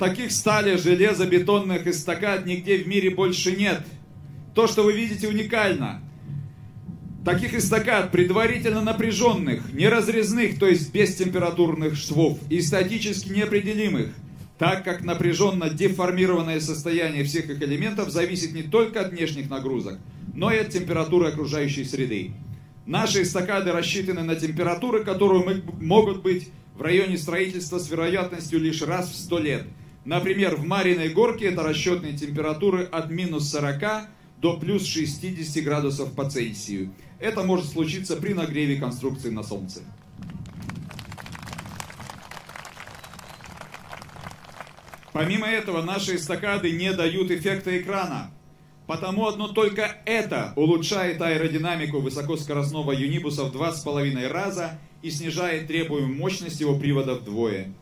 таких стали, железобетонных эстакад нигде в мире больше нет. То, что вы видите, уникально. Таких эстакад предварительно напряженных, неразрезных, то есть без температурных швов, и статически неопределимых, так как напряженно деформированное состояние всех их элементов зависит не только от внешних нагрузок, но и от температуры окружающей среды. Наши эстакады рассчитаны на температуры, которые могут быть в районе строительства с вероятностью лишь раз в 100 лет. Например, в Мариной горке это расчетные температуры от минус 40 до плюс 60 градусов по Цельсию. Это может случиться при нагреве конструкции на Солнце. Помимо этого, наши эстакады не дают эффекта экрана. Потому одно только это улучшает аэродинамику высокоскоростного юнибуса в 2,5 раза и снижает требуемую мощность его привода вдвое.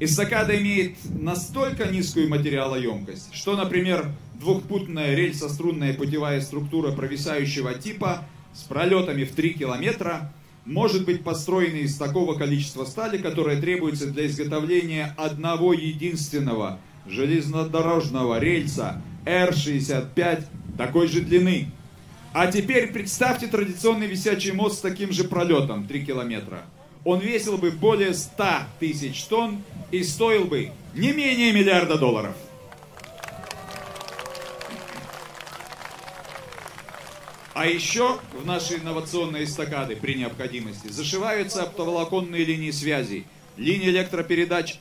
Эстакада имеет настолько низкую материалоемкость, что, например, двухпутная рельсо-струнная путевая структура провисающего типа с пролетами в 3 километра может быть построена из такого количества стали, которое требуется для изготовления одного единственного железнодорожного рельса R65 такой же длины. А теперь представьте традиционный висячий мост с таким же пролетом 3 километра. Он весил бы более 100 тысяч тонн и стоил бы не менее миллиарда долларов. А еще в наши инновационные эстакады при необходимости зашиваются оптоволоконные линии связи, линии электропередач,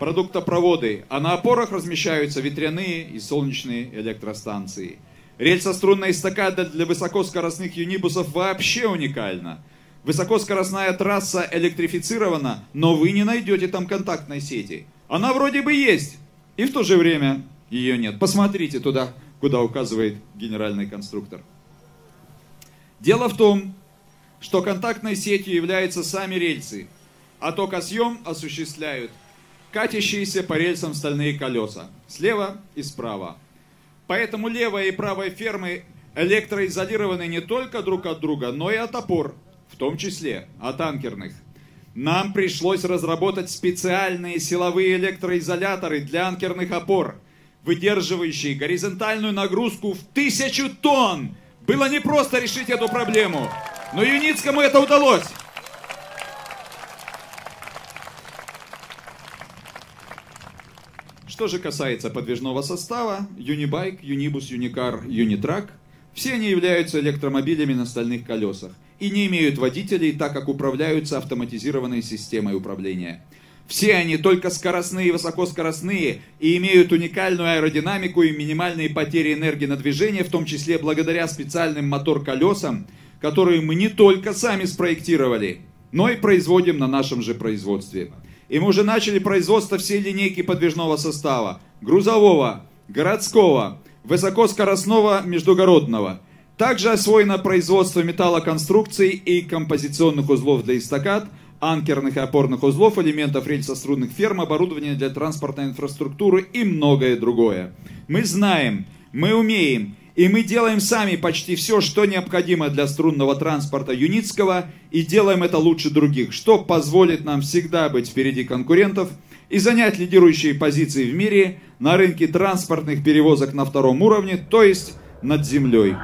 продуктопроводы, а на опорах размещаются ветряные и солнечные электростанции. Рельсострунная эстакада для высокоскоростных юнибусов вообще уникальна. Высокоскоростная трасса электрифицирована, но вы не найдете там контактной сети. Она вроде бы есть, и в то же время ее нет. Посмотрите туда, куда указывает генеральный конструктор. Дело в том, что контактной сетью являются сами рельсы, а токосъем осуществляют катящиеся по рельсам стальные колеса, слева и справа. Поэтому левая и правая фермы электроизолированы не только друг от друга, но и от опор, в том числе от анкерных. Нам пришлось разработать специальные силовые электроизоляторы для анкерных опор, выдерживающие горизонтальную нагрузку в тысячу тонн, было не просто решить эту проблему, но Юницкому это удалось. Что же касается подвижного состава, Юнибайк, Юнибус, Юникар, Юнитрак, все они являются электромобилями на стальных колесах и не имеют водителей, так как управляются автоматизированной системой управления. Все они только скоростные и высокоскоростные и имеют уникальную аэродинамику и минимальные потери энергии на движение, в том числе благодаря специальным мотор-колесам, которые мы не только сами спроектировали, но и производим на нашем же производстве. И мы уже начали производство всей линейки подвижного состава, грузового, городского, высокоскоростного, междугородного. Также освоено производство металлоконструкций и композиционных узлов для эстакад – анкерных и опорных узлов, элементов рельсострунных ферм, оборудования для транспортной инфраструктуры и многое другое. Мы знаем, мы умеем, и мы делаем сами почти все, что необходимо для струнного транспорта Юницкого, и делаем это лучше других, что позволит нам всегда быть впереди конкурентов и занять лидирующие позиции в мире на рынке транспортных перевозок на втором уровне, то есть над землей.